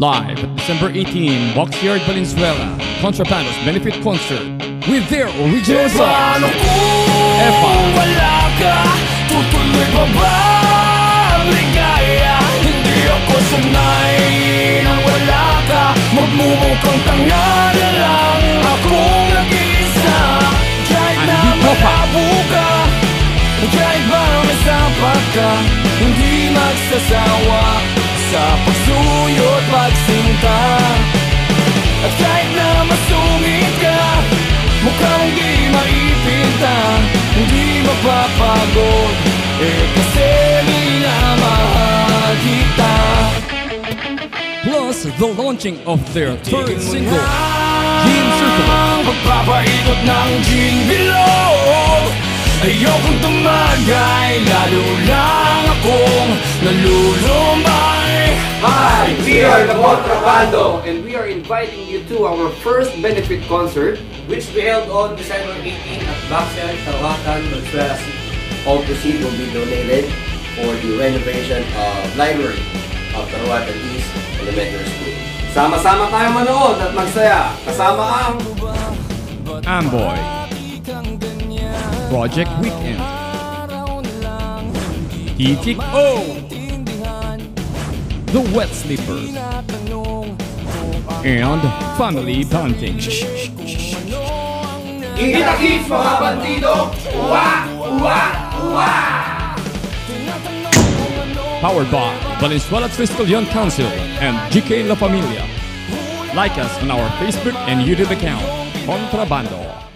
Live at December 18, Boxyard Valenzuela, Contrabandos Benefit Concert with their original songs. Epa. wala ka? Tutuloy pa ba ligaya? Hindi ako sanay nang wala ka Magmumukhang tanga na lang akong nag-iisa Kahit na malabo ka Kahit ba may sapat ka Hindi magsasawa sa pagsuyot pagsinta at kahit na masungit ka Mukhang di maipinta. Hindi mapapagod Eh kasi minamahal kita Plus the launching of their third single, Gin Circle. Pagpapaikot ng gin bilog Ayokong tumagay Lalo lang akong we are the Contrabando and we are inviting you to our first benefit concert which we held on December 18 at Baksyan, Tarawakan, Valenzuela City. all proceeds will be donated for the renovation of library of Taruatan East Elementary School. Sama-sama tayo manood at magsaya kasama ang Amboy. Project Weekend. Titik O. The Wet Sleepers. And Family Bunting. Kita-kits mga bandido! Uwa! Uwa! Uwa! Powered by Valenzuela Young Council and GK La Familia. Like us on our Facebook and YouTube account, Contrabando.